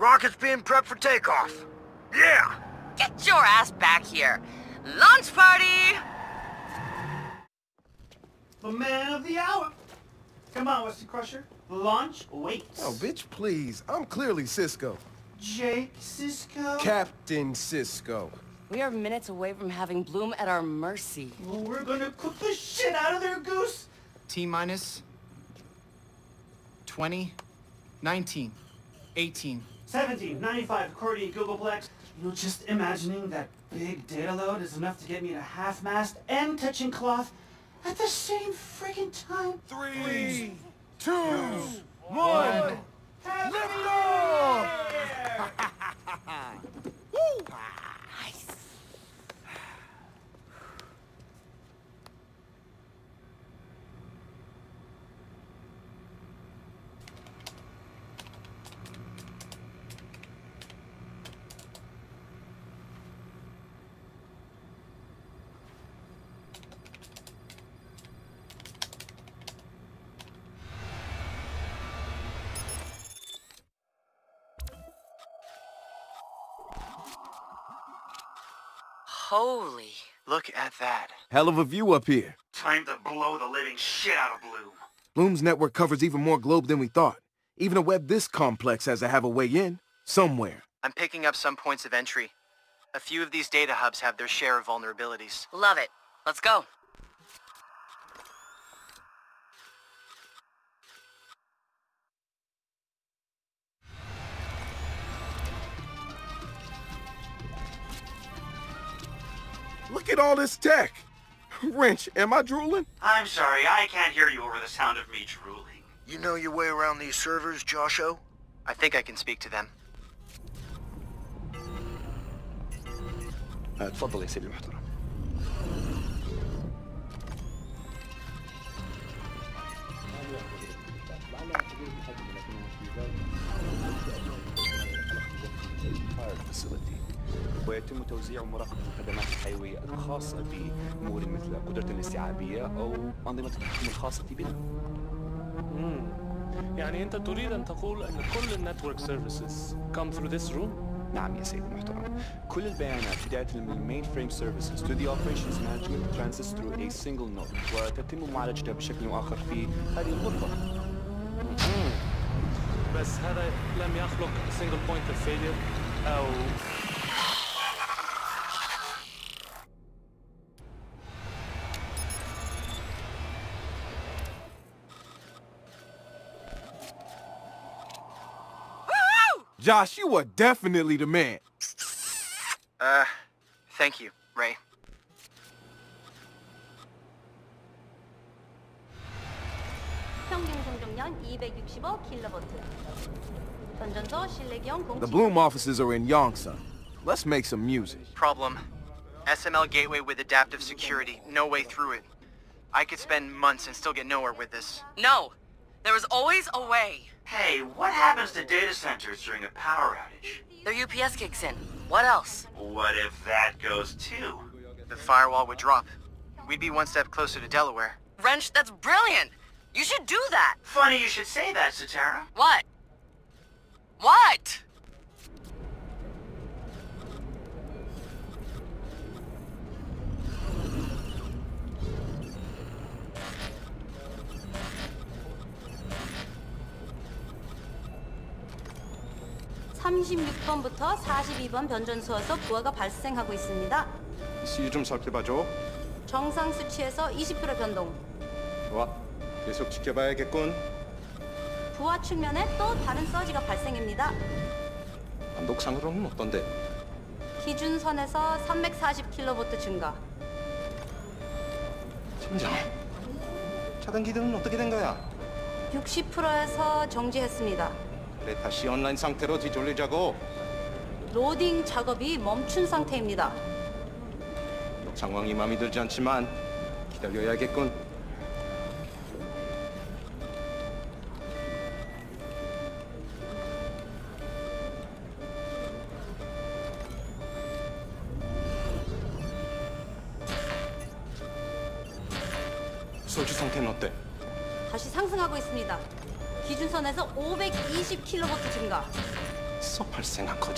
rocket's being prepped for takeoff. Yeah! Get your ass back here. Launch party! The man of the hour. Come on, Wesley Crusher. Launch waits. Oh, bitch, please. I'm clearly Sisko. Jake Sisko. Captain Sisko. We are minutes away from having Blume at our mercy. Well, we're gonna cook the shit out of their goose. T minus 20, 19, 18. 17, 95, Cordy, Googleplex. You know, just imagining that big data load is enough to get me to half-mast and touching cloth at the same friggin' time. Three, two, one. Lift off! Holy. Look at that. Hell of a view up here. Time to blow the living shit out of Blume. Blume's network covers even more globe than we thought. Even a web this complex has to have a way in. Somewhere. I'm picking up some points of entry. A few of these data hubs have their share of vulnerabilities. Love it. Let's go. all this tech. Wrench, am I drooling? I'm sorry, I can't hear you over the sound of me drooling. You know your way around these servers, Josho? I think I can speak to them. اتفضل يا سيدي المحترم ويتم توزيع مراقبة الخدمات الحيوية الخاصة بأمور مثل قدرة الاستيعابية أو أنظمة التحكم الخاصة بنا. مم. يعني أنت تريد أن تقول أن كل النتورك سيرفيسز come through this room نعم يا سيدي المحترم. كل البيانات بداية من المين فريم سيرفيسز to the operations management transits through a single node وتتم معالجتها بشكل أو آخر في هذه الغرفة. بس هذا لم يخلق single point of failure أو Josh, you are definitely the man. Uh, thank you, Ray. The Blume offices are in Yongsan. Let's make some music. Problem. SML gateway with adaptive security. No way through it. I could spend months and still get nowhere with this. No! There is always a way. Hey, what happens to data centers during a power outage? Their UPS kicks in. What else? What if that goes too? The firewall would drop. We'd be one step closer to Delaware. Wrench, that's brilliant. You should do that. Funny you should say that, Sitara. What? What? 삼십육 번부터 42번 변전소에서 부하가 발생하고 있습니다. 시좀 살펴봐줘 정상 수치에서 20% 변동. 좋아 계속 지켜봐야겠군 부하 측면에 또 다른 서지가 발생합니다. 감독상으로는 어떤데? 기준선에서 340kV 증가. 팀장 차단기들은 어떻게 된 거야? 60%에서 정지했습니다. 그래 다시 온라인 상태로 뒤돌리자고 로딩 작업이 멈춘 상태입니다. 상황이 마음에 들지 않지만 기다려야겠군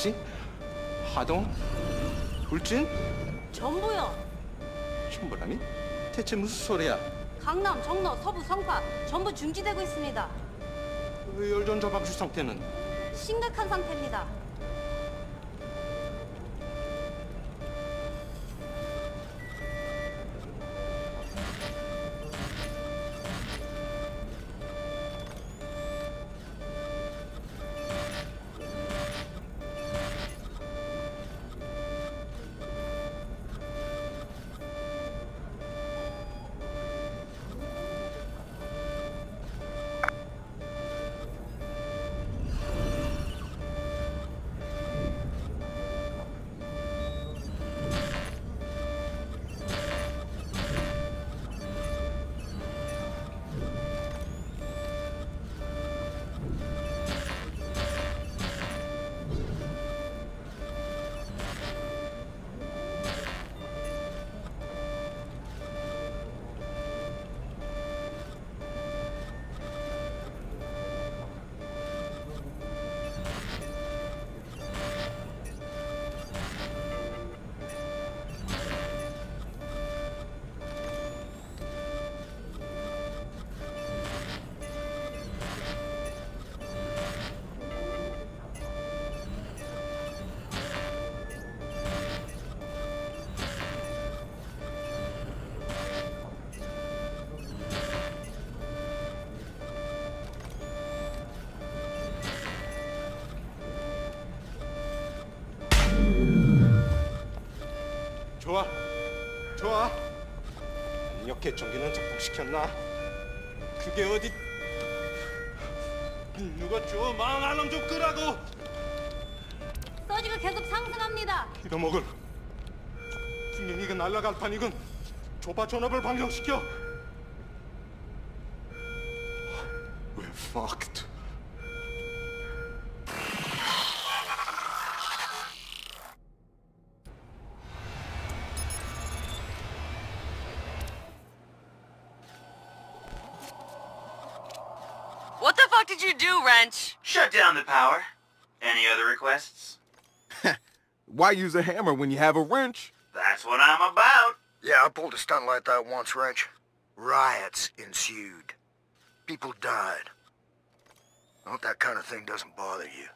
거지? 하동? 울진? 전부요. 충분하니? 대체 무슨 소리야? 강남, 정로, 서부, 성파 전부 중지되고 있습니다. 열전 저박수 상태는 심각한 상태입니다. 전기는 작동시켰나? 그게 어디? 누가 저 망할 놈좀 끄라고! 서지가 계속 상승합니다. 빌어먹을. 분명히 이건 날라갈 판이군. 조바 전압을 방정시켜. We're fucked. Shut down the power. Any other requests? Why use a hammer when you have a wrench? That's what I'm about. Yeah, I pulled a stunt like that once, Wrench. Riots ensued. People died. I hope that kind of thing doesn't bother you.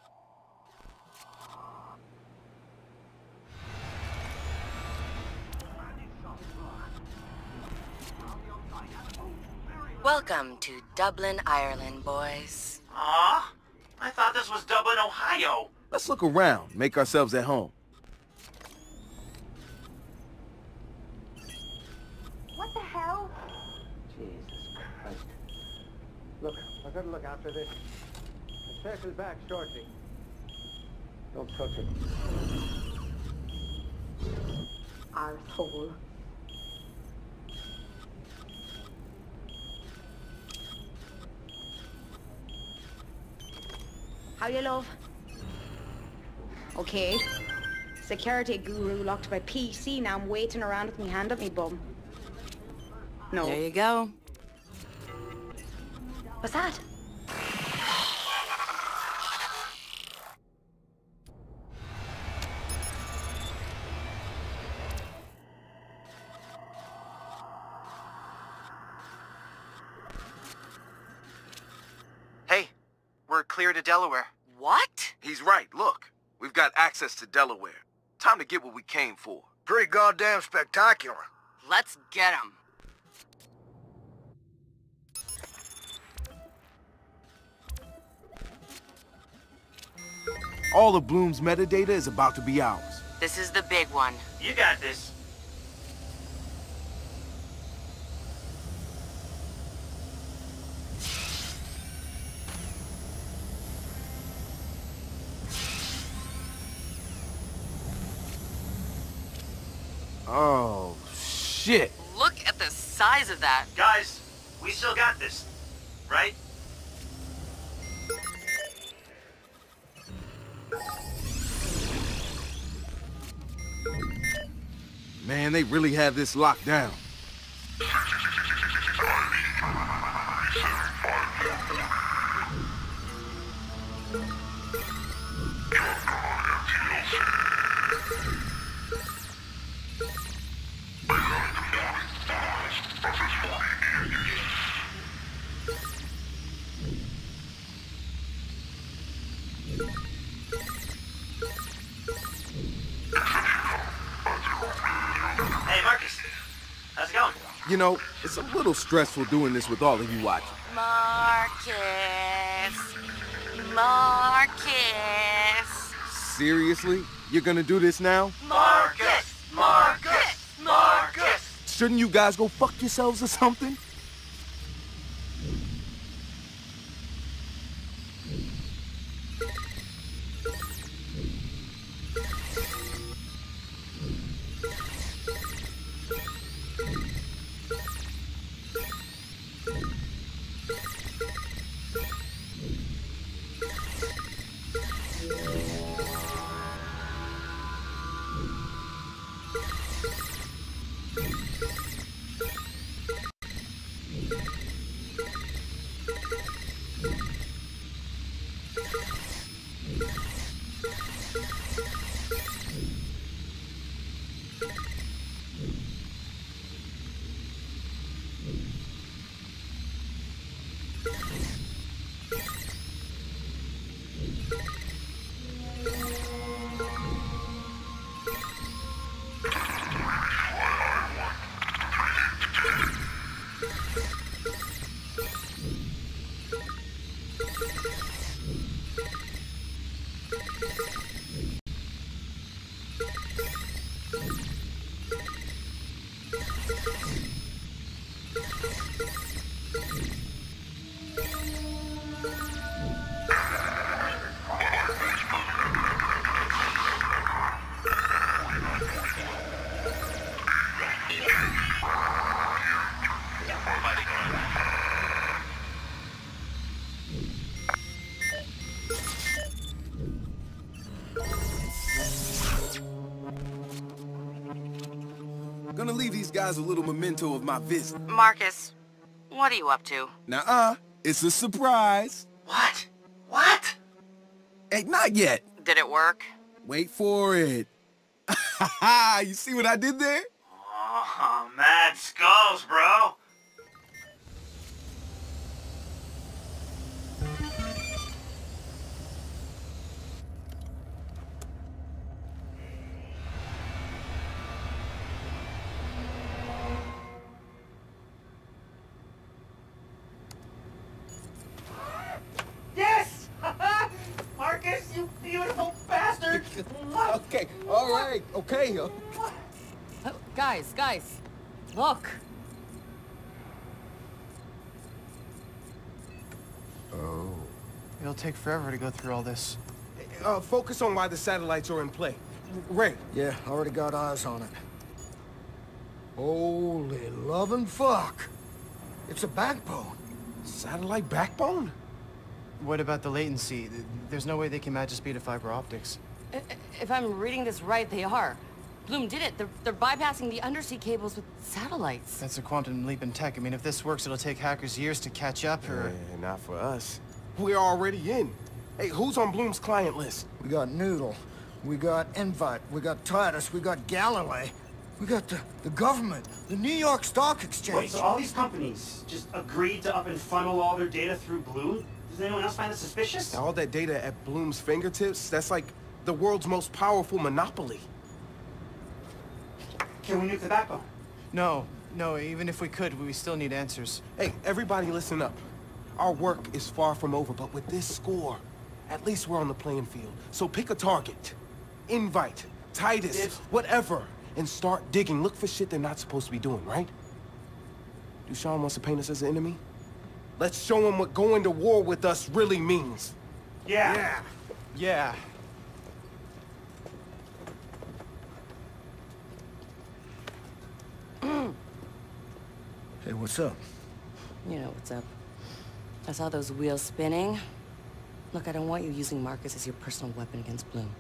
Welcome to Dublin, Ireland, boys. Aw, I thought this was Dublin, Ohio. Let's look around, make ourselves at home. What the hell? Jesus Christ. Look, I gotta look after this. I'll circle back shortly. Don't touch it. Arsehole. How you love? Okay. Security guru locked my PC. Now I'm waiting around with my hand up my bum. No. There you go. What's that? Hey, we're clear to Delaware. What? He's right, look. We've got access to Delaware. Time to get what we came for. Pretty goddamn spectacular. Let's get him. All of Blume's metadata is about to be ours. This is the big one. You got this. Oh, shit. Look at the size of that. Guys, we still got this, right? Man, they really have this locked down. You know, it's a little stressful doing this with all of you watching. Marcus. Marcus. Seriously? You're gonna do this now? Marcus. Marcus. Marcus. Shouldn't you guys go fuck yourselves or something? Gonna leave these guys a little memento of my visit. Marcus, what are you up to? Nuh-uh. It's a surprise. What? What? Hey, not yet. Did it work? Wait for it. you see what I did there? Oh, mad skulls, bro. All right, okay. uh, Oh, guys, guys, look. Oh. It'll take forever to go through all this. Uh, focus on why the satellites are in play. Ray. Yeah, I already got eyes on it. Holy loving fuck. It's a backbone. Satellite backbone? What about the latency? There's no way they can match the speed of fiber optics. I- I- If I'm reading this right, they are. Blume did it. They're, they're bypassing the undersea cables with satellites. That's a quantum leap in tech. I mean, if this works, it'll take hackers years to catch up, or... Eh, not for us. We're already in. Hey, who's on Blume's client list? We got Nudle. We got Invite. We got Titus. We got Galilee. We got the, the government. The New York Stock Exchange. Wait, so all these companies just agreed to up and funnel all their data through Blume? Does anyone else find this suspicious? All that data at Blume's fingertips, that's like the world's most powerful monopoly. Can we nuke the backbone? No, no, even if we could, we still need answers. Hey, everybody listen up. Our work is far from over, but with this score, at least we're on the playing field. So pick a target. Invite, Titus, Dibs. whatever, and start digging. Look for shit they're not supposed to be doing, right? Dushan wants to paint us as an enemy? Let's show him what going to war with us really means. Yeah. Yeah. Yeah. Hey, what's up? You know what's up. I saw those wheels spinning. Look, I don't want you using Marcus as your personal weapon against Blume.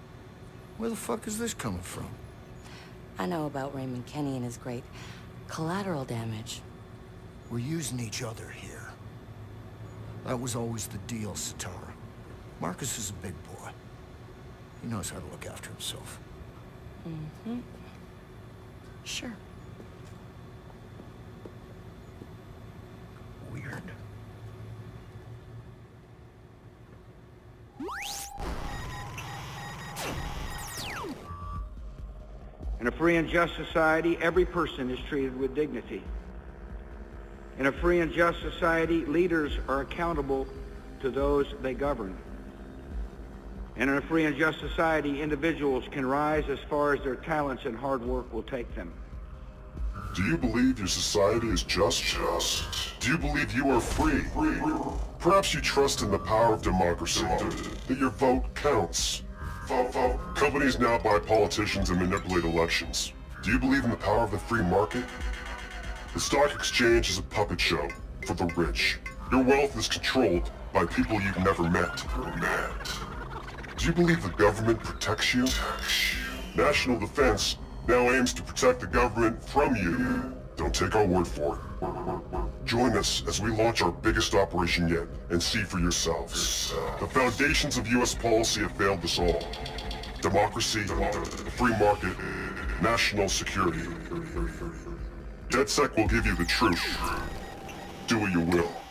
Where the fuck is this coming from? I know about Raymond Kenney and his great collateral damage. We're using each other here. That was always the deal, Sitara. Marcus is a big boy. He knows how to look after himself. Mm-hmm. Sure. Weird. In a free and just society, every person is treated with dignity. In a free and just society, leaders are accountable to those they govern. And in a free and just society, individuals can rise as far as their talents and hard work will take them. Do you believe your society is just? Just. Do you believe you are free? Free. Perhaps you trust in the power of democracy, that your vote counts. Companies now buy politicians and manipulate elections. Do you believe in the power of the free market? The stock exchange is a puppet show for the rich. Your wealth is controlled by people you've never met. Met. Do you believe the government protects you? National Defense now aims to protect the government from you. Don't take our word for it. Join us as we launch our biggest operation yet and see for yourselves. The foundations of U.S. policy have failed us all. Democracy, the free market, national security. DedSec will give you the truth. Do what you will.